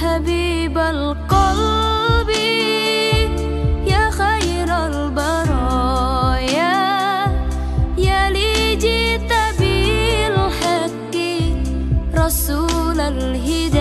حبيب القلب يا خير البرايا يا لي جئت بالحق رسول الهدى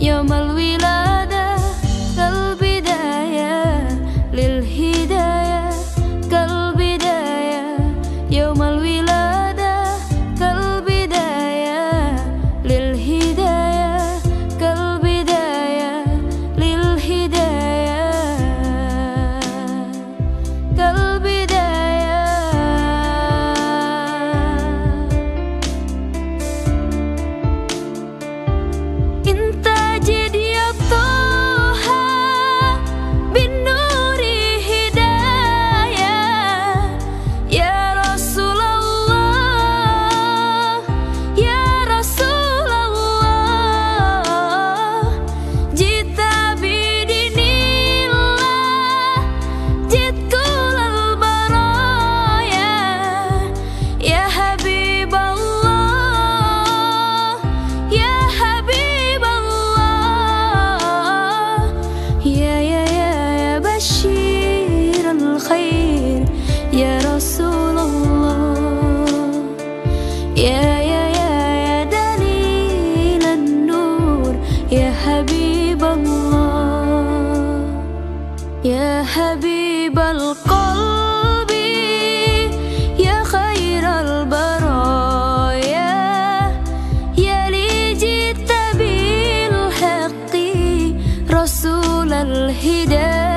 يوم الولادة كالبداية للهداية كالبداية. يوم الولادة كالبداية للهداية كالبداية للهداية. كالبداية يا حبيب القلب يا خير البرايا يا لي جئت بالحق رسول الهدايه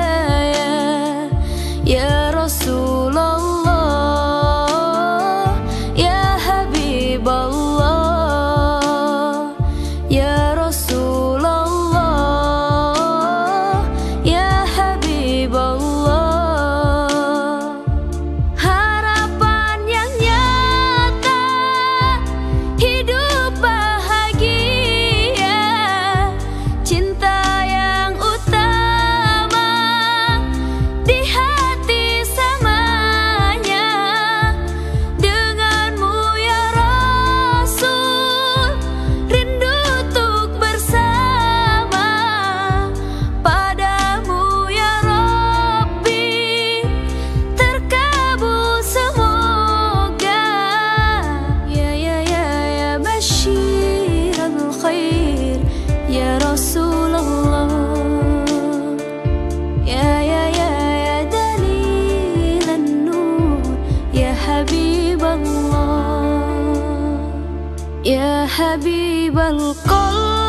Ya Habib al-Qalb